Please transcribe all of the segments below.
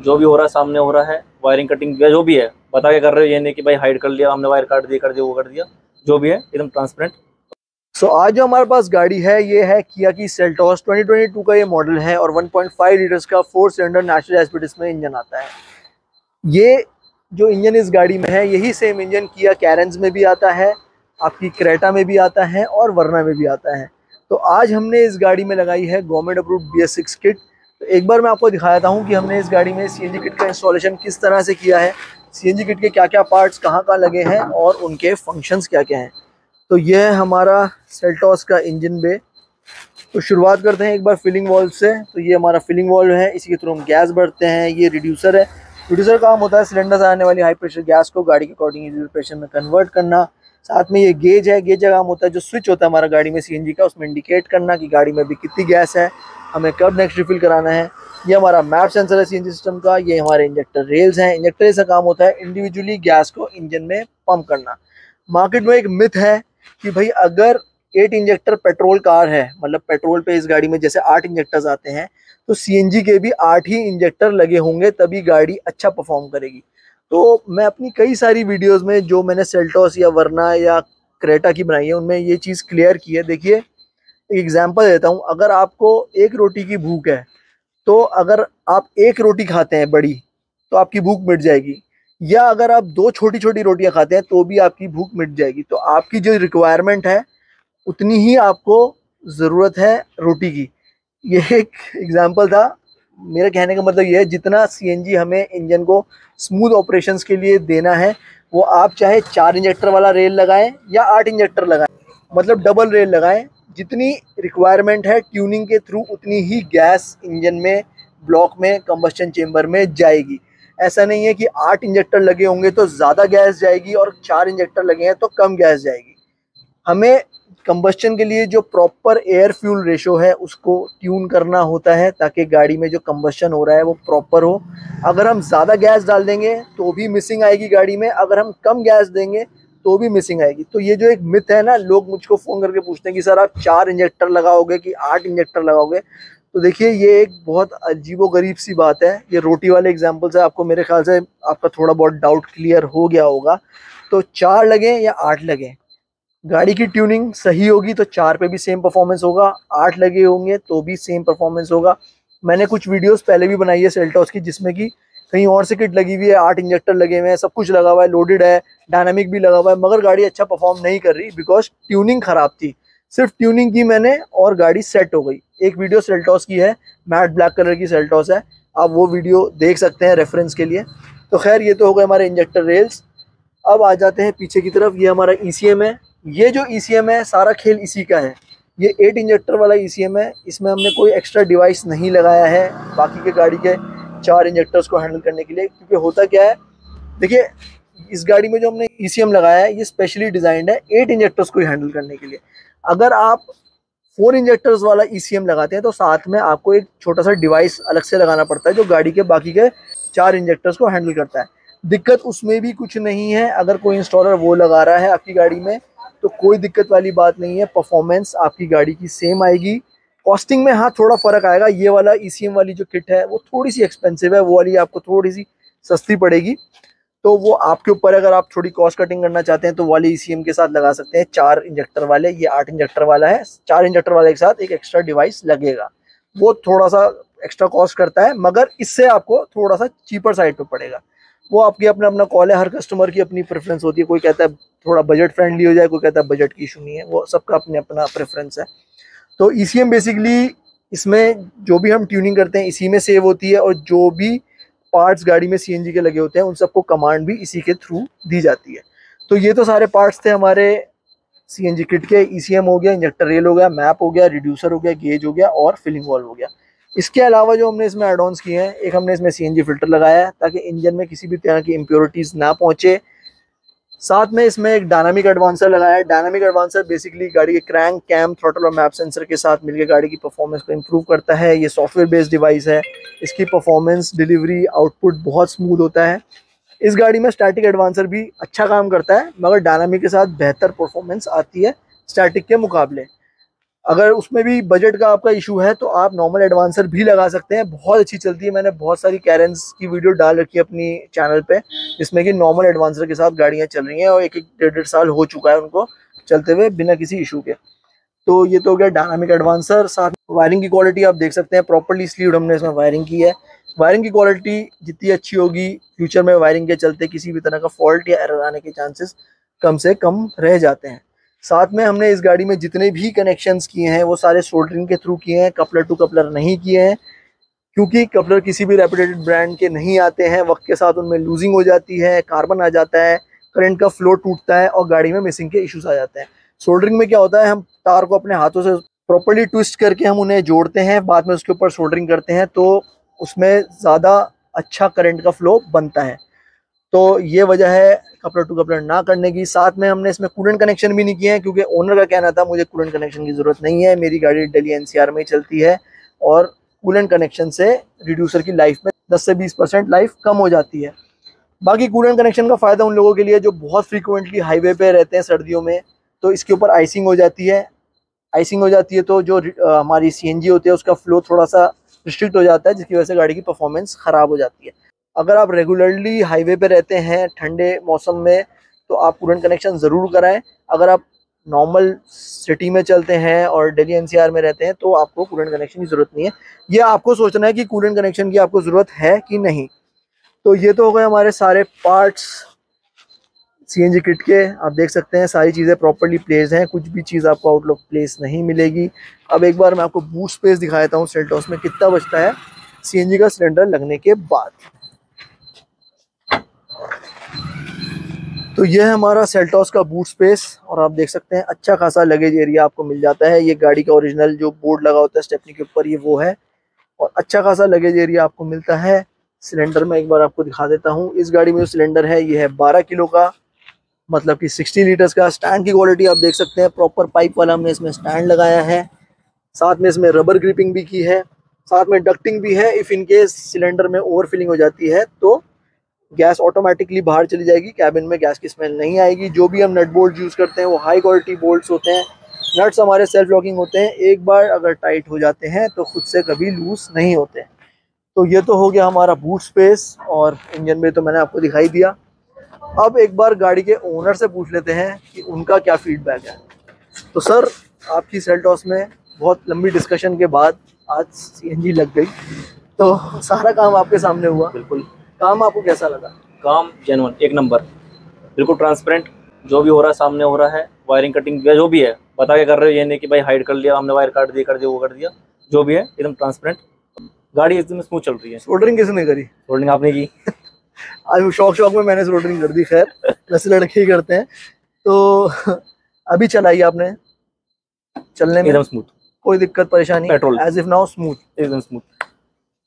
जो भी हो रहा है सामने हो रहा है वायरिंग कटिंग जो भी है बता के कर रहे हो ये नहीं कि भाई हाइड कर लिया हमने वायर काट दिया कर दिया वो कर दिया जो भी है एकदम ट्रांसपेरेंट सो so, आज जो हमारे पास गाड़ी है ये है किया की सेल्टॉस 2022 का ये मॉडल है और 1.5 लीटर्स का फोर सिलेंडर नेचुरल एस्पिटिस में इंजन आता है। ये जो इंजन इस गाड़ी में है यही सेम इंजन किया कैरेंस में भी आता है आपकी क्रेटा में भी आता है और वर्ना में भी आता है। तो आज हमने इस गाड़ी में लगाई है government approve B S six kit तो एक बार मैं आपको दिखाता हूँ कि हमने इस गाड़ी में सीएनजी किट का इंस्टॉलेशन किस तरह से किया है। सीएनजी किट के क्या क्या पार्ट्स कहाँ कहाँ लगे हैं और उनके फ़ंक्शंस क्या क्या हैं। तो यह है हमारा सेल्टॉस का इंजन बे तो शुरुआत करते हैं एक बार फिलिंग वॉल्व से। तो ये हमारा फिलिंग वॉल्व है। इसी के थ्रू हम गैस भरते हैं। ये रिड्यूसर है। रिड्यूसर काम होता है सिलेंडर से आने वाली हाई प्रेशर गैस को गाड़ी के अकॉर्डिंग प्रेशर में कन्वर्ट करना। साथ में ये गेज है। गेज का काम होता है जो स्विच होता है हमारा गाड़ी में सीएनजी का। उसमें इंडिकेट करना कि गाड़ी में भी कितनी गैस है। हमें कब नेक्स्ट रिफिल कराना है? ये हमारा मैप सेंसर है सीएनजी सिस्टम का, ये हमारे इंजेक्टर रेल्स हैं। इंजेक्टर का काम होता है इंडिविजुअली गैस को इंजन में पंप करना। मार्केट में एक मिथ है कि भाई अगर एट इंजेक्टर पेट्रोल कार है मतलब पेट्रोल पे इस गाड़ी में जैसे आठ इंजेक्टर्स आते हैं तो सीएनजी के भी आठ ही इंजेक्टर लगे होंगे, तभी गाड़ी अच्छा परफॉर्म करेगी। तो मैं अपनी कई सारी वीडियोस में जो मैंने सेल्टोस या वरना या क्रेटा की बनाई है, उनमें ये चीज़ क्लियर की है। देखिए एक एग्जांपल देता हूँ। अगर आपको एक रोटी की भूख है तो अगर आप एक रोटी खाते हैं बड़ी तो आपकी भूख मिट जाएगी। या अगर आप दो छोटी छोटी रोटियाँ खाते हैं तो भी आपकी भूख मिट जाएगी। तो आपकी जो रिक्वायरमेंट है, उतनी ही आपको ज़रूरत है रोटी की। ये एक एग्ज़ाम्पल था। मेरा कहने का मतलब ये है, जितना सीएनजी हमें इंजन को स्मूथ ऑपरेशंस के लिए देना है, वो आप चाहे चार इंजेक्टर वाला रेल लगाएँ या आठ इंजेक्टर लगाएँ मतलब डबल रेल लगाएँ जितनी रिक्वायरमेंट है ट्यूनिंग के थ्रू उतनी ही गैस इंजन में ब्लॉक में कंबस्टन चेम्बर में जाएगी। ऐसा नहीं है कि आठ इंजेक्टर लगे होंगे तो ज़्यादा गैस जाएगी और चार इंजेक्टर लगे हैं तो कम गैस जाएगी। हमें कंबस्टन के लिए जो प्रॉपर एयर फ्यूल रेशो है, उसको ट्यून करना होता है ताकि गाड़ी में जो कंबस्टन हो रहा है वो प्रॉपर हो। अगर हम ज़्यादा गैस डाल देंगे तो भी मिसिंग आएगी गाड़ी में। अगर हम कम गैस देंगे तो भी मिसिंग आएगी। तो ये जो एक मिथ है ना, लोग मुझको फ़ोन करके पूछते हैं कि, सर, आप चार इंजेक्टर लगाओगे कि आठ इंजेक्टर लगाओगे? तो देखिए, ये एक बहुत अजीबो गरीब सी बात है। ये रोटी वाले एग्ज़ाम्पल से आपको मेरे ख्याल से आपका थोड़ा बहुत डाउट क्लियर हो गया होगा। तो चार लगे या आठ लगे? गाड़ी की ट्यूनिंग सही होगी तो चार पे भी सेम परफॉर्मेंस होगा। आठ लगे होंगे तो भी सेम परफॉर्मेंस होगा। मैंने कुछ वीडियोस पहले भी बनाई है सेल्टॉस की, जिसमें कि कहीं और से किट लगी हुई है, आठ इंजेक्टर लगे हुए हैं, सब कुछ लगा हुआ है लोडेड है डायनामिक भी लगा हुआ है, मगर गाड़ी अच्छा परफॉर्म नहीं कर रही बिकॉज़ ट्यूनिंग खराब थी। सिर्फ़ ट्यूनिंग की मैंने और गाड़ी सेट हो गई। एक वीडियो सेल्टॉस की है मैट ब्लैक कलर की सेल्टॉस है। आप वो वीडियो देख सकते हैं रेफरेंस के लिए। तो खैर, ये तो हो गए हमारे इंजेक्टर रेल्स अब आ जाते हैं पीछे की तरफ़। ये हमारा ई e है। ये जो ई e है, सारा खेल इसी का है। ये एट इंजेक्टर वाला ई e है। इसमें हमने कोई एक्स्ट्रा डिवाइस नहीं लगाया है, बाकी के गाड़ी के। चार इंजेक्टर्स को हैंडल करने के लिए, क्योंकि होता क्या है, देखिए, इस गाड़ी में जो हमने ई e लगाया है, ये स्पेशली डिज़ाइंड है एट इंजेक्टर्स को हैंडल करने के लिए। अगर आप फोर इंजेक्टर्स वाला ईसीएम लगाते हैं तो साथ में आपको एक छोटा सा डिवाइस अलग से लगाना पड़ता है, जो गाड़ी के बाकी के चार इंजेक्टर्स को हैंडल करता है। दिक्कत उसमें भी कुछ नहीं है, अगर कोई इंस्टॉलर वो लगा रहा है आपकी गाड़ी में तो कोई दिक्कत वाली बात नहीं है परफॉर्मेंस आपकी गाड़ी की सेम आएगी। कॉस्टिंग में हाँ थोड़ा फ़र्क आएगा। ये वाला ई e वाली जो किट है, वो थोड़ी सी एक्सपेंसिव है, वो वाली आपको थोड़ी सी सस्ती पड़ेगी। तो वो आपके ऊपर अगर आप थोड़ी कॉस्ट कटिंग करना चाहते हैं तो वाले ई e के साथ लगा सकते हैं। चार इंजेक्टर वाले, ये आठ इंजेक्टर वाला है। चार इंजेक्टर वाले के साथ एक एक्स्ट्रा डिवाइस लगेगा। वो थोड़ा सा एक्स्ट्रा कॉस्ट करता है, मगर इससे आपको थोड़ा सा चीपर साइड पे पड़ेगा। वो आपकी अपना अपना कॉल है, हर कस्टमर की अपनी प्रेफरेंस होती है। कोई कहता है, थोड़ा बजट फ्रेंडली हो जाए, कोई कहता है बजट की इशू नहीं है। वो सबका अपने अपना प्रेफरेंस है। तो ई e बेसिकली इसमें जो भी हम ट्यूनिंग करते हैं, इसी में सेव होती है और जो भी पार्ट्स गाड़ी में सीएनजी के लगे होते हैं, उन सबको कमांड भी इसी के थ्रू दी जाती है। तो ये तो सारे पार्ट्स थे हमारे सीएनजी किट के। ई e हो गया इंजेक्टर रेल हो गया मैप हो गया रिड्यूसर हो गया गेज हो गया और फिलिंग वॉल हो गया। इसके अलावा जो हमने इसमें एडॉन्स किए हैं, एक हमने इसमें सीएनजी फ़िल्टर लगाया है ताकि इंजन में किसी भी तरह की इम्प्योरिटीज़ ना पहुँचे। साथ में इसमें एक डायनामिक एडवांसर लगाया है। डायनामिक एडवांसर बेसिकली गाड़ी के क्रैंक कैम थ्रोटल और मैप सेंसर के साथ मिलकर गाड़ी की परफॉर्मेंस को इम्प्रूव करता है। ये सॉफ्टवेयर बेस्ड डिवाइस है। इसकी परफॉर्मेंस डिलीवरी आउटपुट बहुत स्मूथ होता है। इस गाड़ी में स्टैटिक एडवांसर भी अच्छा काम करता है, मगर डायनामिक के साथ बेहतर परफॉर्मेंस आती है स्टैटिक के मुकाबले। अगर उसमें भी बजट का आपका इशू है तो आप नॉर्मल एडवांसर भी लगा सकते हैं। बहुत अच्छी चलती है। मैंने बहुत सारी कैरेंस की वीडियो डाल रखी है अपनी चैनल पे, जिसमें कि नॉर्मल एडवांसर के साथ गाड़ियाँ चल रही हैं और एक एक डेढ़ डेढ़ साल हो चुका है उनको चलते हुए बिना किसी इशू के। तो ये तो हो गया डायनामिक एडवांसर साथ वायरिंग की क्वालिटी आप देख सकते हैं। प्रॉपरली स्लीव हमने इसमें वायरिंग की है। वायरिंग की क्वालिटी जितनी अच्छी होगी फ्यूचर में वायरिंग के चलते किसी भी तरह का फॉल्ट या एरर आने के चांसेस कम से कम रह जाते हैं। साथ में हमने इस गाड़ी में जितने भी कनेक्शंस किए हैं, वो सारे सोल्डरिंग के थ्रू किए हैं कपलर टू कपलर नहीं किए हैं, क्योंकि कपलर किसी भी रेपुटेटेड ब्रांड के नहीं आते हैं, वक्त के साथ उनमें लूजिंग हो जाती है कार्बन आ जाता है करंट का फ्लो टूटता है और गाड़ी में मिसिंग के इश्यूज़ आ जाते हैं। सोल्डरिंग में क्या होता है, हम तार को अपने हाथों से प्रॉपरली ट्विस्ट करके हम उन्हें जोड़ते हैं, बाद में उसके ऊपर सोल्डरिंग करते हैं तो उसमें ज़्यादा अच्छा करंट का फ्लो बनता है। तो ये वजह है कपड़ा टू कपड़ा ना करने की। साथ में हमने इसमें कूलेंट कनेक्शन भी नहीं किए हैं, क्योंकि ओनर का कहना था, मुझे कूलेंट कनेक्शन की ज़रूरत नहीं है, मेरी गाड़ी डेली एनसीआर में ही चलती है। और कूलेंट कनेक्शन से रिड्यूसर की लाइफ में 10 से 20 परसेंट लाइफ कम हो जाती है। बाकी कूलेंट कनेक्शन का फ़ायदा उन लोगों के लिए जो बहुत फ्रीक्वेंटली हाईवे पर रहते हैं सर्दियों में तो इसके ऊपर आइसिंग हो जाती है। आइसिंग हो जाती है तो जो हमारी सीएनजी होती है, उसका फ्लो थोड़ा सा रिस्ट्रिक्ट हो जाता है, जिसकी वजह से गाड़ी की परफॉर्मेंस ख़राब हो जाती है। अगर आप रेगुलरली हाईवे पे रहते हैं ठंडे मौसम में तो आप कूलेंट कनेक्शन ज़रूर कराएँ। अगर आप नॉर्मल सिटी में चलते हैं और दिल्ली एनसीआर में रहते हैं तो आपको कूलेंट कनेक्शन की ज़रूरत नहीं है। ये आपको सोचना है कि कूलेंट कनेक्शन की आपको ज़रूरत है कि नहीं। तो ये तो हो गए हमारे सारे पार्ट्स सीएनजी किट के। आप देख सकते हैं सारी चीज़ें प्रॉपरली प्लेस हैं। कुछ भी चीज़ आपको आउट ऑफ़ प्लेस नहीं मिलेगी। अब एक बार मैं आपको बूट स्पेस दिखा देता हूँ सेल्टॉस में कितना बचता है सीएनजी का सिलेंडर लगने के बाद। तो ये है हमारा सेल्टॉस का बूट स्पेस और आप देख सकते हैं अच्छा खासा लगेज एरिया आपको मिल जाता है। ये गाड़ी का ओरिजिनल जो बोर्ड लगा होता है स्टेपनी के ऊपर, ये वो है। और अच्छा खासा लगेज एरिया आपको मिलता है। सिलेंडर में एक बार आपको दिखा देता हूँ। इस गाड़ी में जो सिलेंडर है, ये है बारह किलो का मतलब कि सिक्सटी लीटर्स का। स्टैंड की क्वालिटी आप देख सकते हैं प्रॉपर पाइप वाला हमने इसमें स्टैंड लगाया है। साथ में इसमें रबर ग्रिपिंग भी की है। साथ में डक्टिंग भी है इफ़ इनकेस सिलेंडर में ओवर फिलिंग हो जाती है तो गैस ऑटोमेटिकली बाहर चली जाएगी कैबिन में गैस की स्मेल नहीं आएगी। जो भी हम नट बोल्ट यूज़ करते हैं, वो हाई क्वालिटी बोल्ट्स होते हैं। नट्स हमारे सेल्फ लॉकिंग होते हैं। एक बार अगर टाइट हो जाते हैं तो खुद से कभी लूज नहीं होते। तो ये तो हो गया हमारा बूट स्पेस और इंजन में तो मैंने आपको दिखाई दिया। अब एक बार गाड़ी के ओनर से पूछ लेते हैं कि उनका क्या फीडबैक है। तो सर, आपकी सेल्टॉस में बहुत लंबी डिस्कशन के बाद आज सीएनजी लग गई। तो सारा काम आपके सामने हुआ। बिल्कुल। काम आपको कैसा लगा? काम जेनवन एक नंबर। बिल्कुल ट्रांसपेरेंट जो भी हो रहा है सामने हो रहा है वायरिंग कटिंग जो भी है बता के कर रहे हो ये नहीं कि भाई हाइड कर लिया हमने वायर काट दिया कर दिया वो कर दिया जो भी है एकदम ट्रांसपेरेंट गाड़ी एकदम स्मूथ चल रही है। सोल्डरिंग किसने करी? सोल्डरिंग आपने की। आज शौक शौक में मैंने सोल्डरिंग कर दी खैर वैसे लड़के ही करते हैं। तो अभी चलाई आपने? चलने में? एकदम स्मूथ कोई दिक्कत परेशानी? Petrol as of now smooth एकदम स्मूथ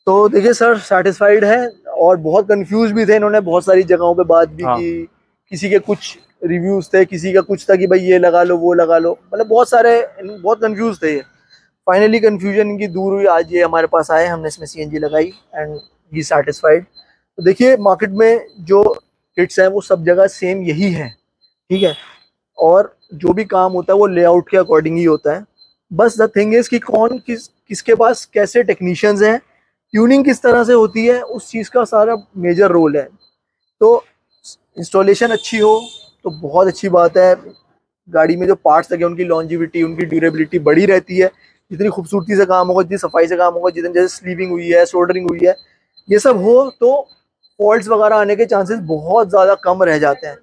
तो देखिए सर सेटिस्फाइड है और बहुत कंफ्यूज भी थे इन्होंने बहुत सारी जगहों पे बात भी हाँ। की। किसी के कुछ रिव्यूज़ थे किसी का कुछ था कि भाई ये लगा लो वो लगा लो। मतलब बहुत सारे बहुत कंफ्यूज थे ये। फाइनली कंफ्यूजन इनकी दूर हुई। आज ये हमारे पास आए हमने इसमें सीएनजी लगाई एंड ही सेटिस्फाइड तो देखिए मार्केट में जो किट्स हैं वो सब जगह सेम यही है। ठीक है? और जो भी काम होता है वो लेआउट के अकॉर्डिंग ही होता है। बस द थिंग इज़ कि कौन किस किसके पास कैसे टेक्नीशियंस हैं ट्यूनिंग किस तरह से होती है, उस चीज़ का सारा मेजर रोल है। तो इंस्टॉलेशन अच्छी हो तो बहुत अच्छी बात है। गाड़ी में जो पार्ट्स लगे, उनकी लॉन्जिविटी उनकी ड्यूरेबिलिटी बड़ी रहती है। जितनी खूबसूरती से काम होगा, जितनी सफ़ाई से काम होगा, जितनी जैसे स्लीविंग हुई है सोल्डरिंग हुई है, ये सब हो तो फॉल्ट वगैरह आने के चांसेस बहुत ज़्यादा कम रह जाते हैं।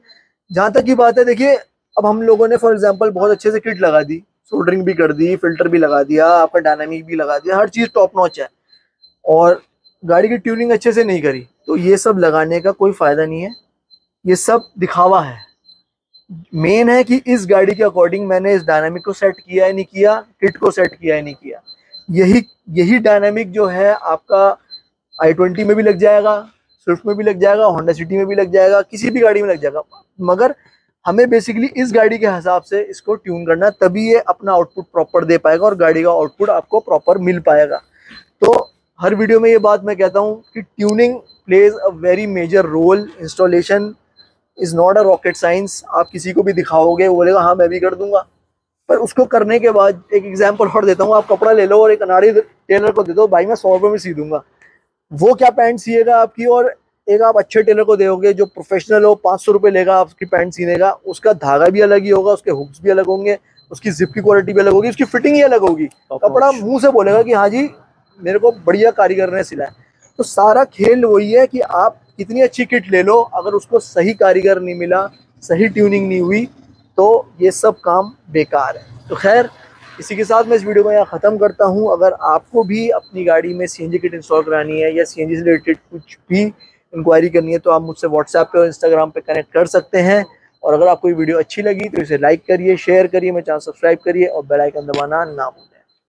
जहाँ तक की बात है, देखिए, अब हम लोगों ने फॉर एग्ज़ाम्पल बहुत अच्छे से किट लगा दी। सोल्डरिंग भी कर दी फ़िल्टर भी लगा दिया, आपका डायनामिक भी लगा दिया, हर चीज़ टॉप नॉच है। और गाड़ी की ट्यूनिंग अच्छे से नहीं करी तो ये सब लगाने का कोई फ़ायदा नहीं है। ये सब दिखावा है। मेन है कि इस गाड़ी के अकॉर्डिंग मैंने इस डायनामिक को सेट किया है नहीं किया किट को सेट किया है नहीं किया। यही यही डायनामिक जो है आपका आई ट्वेंटी में भी लग जाएगा स्विफ्ट में भी लग जाएगा होंडा सिटी में भी लग जाएगा, किसी भी गाड़ी में लग जाएगा। मगर हमें बेसिकली इस गाड़ी के हिसाब से इसको ट्यून करना तभी ये अपना आउटपुट प्रॉपर दे पाएगा और गाड़ी का आउटपुट आपको प्रॉपर मिल पाएगा। तो हर वीडियो में ये बात मैं कहता हूँ कि tuning plays a very major role installation is not a rocket science आप किसी को भी दिखाओगे वो बोलेगा हाँ मैं भी कर दूँगा. पर उसको करने के बाद एक एग्ज़ाम्पल और देता हूँ। आप कपड़ा ले लो और एक अनाड़ी टेलर को दे दो भाई मैं सौ रुपये में सी दूँगा वो क्या पैंट सिएगा आपकी? और एक आप अच्छे टेलर को दोगे जो प्रोफेशनल हो पाँच सौ रुपये लेगा आपकी पैंट सीने का उसका धागा भी अलग ही होगा उसके हुक्स भी अलग होंगे उसकी जिप की क्वालिटी भी अलग होगी उसकी फिटिंग ही अलग होगी। कपड़ा मुँह से बोलेगा कि हाँ जी मेरे को बढ़िया कारीगर ने सिलाया तो सारा खेल वही है कि आप कितनी अच्छी किट ले लो, अगर उसको सही कारीगर नहीं मिला, सही ट्यूनिंग नहीं हुई तो ये सब काम बेकार है। तो खैर, इसी के साथ मैं इस वीडियो को यहाँ ख़त्म करता हूँ। अगर आपको भी अपनी गाड़ी में सीएनजी किट इंस्टॉल करानी है या सीएनजी से रिलेटेड कुछ भी इंक्वायरी करनी है तो आप मुझसे व्हाट्सएप पे और इंस्टाग्राम पे कनेक्ट कर सकते हैं। और अगर आपको ये वीडियो अच्छी लगी तो इसे लाइक करिए शेयर करिए, मेरे चैनल सब्सक्राइब करिए और बेल आइकन दबाना ना भूलें।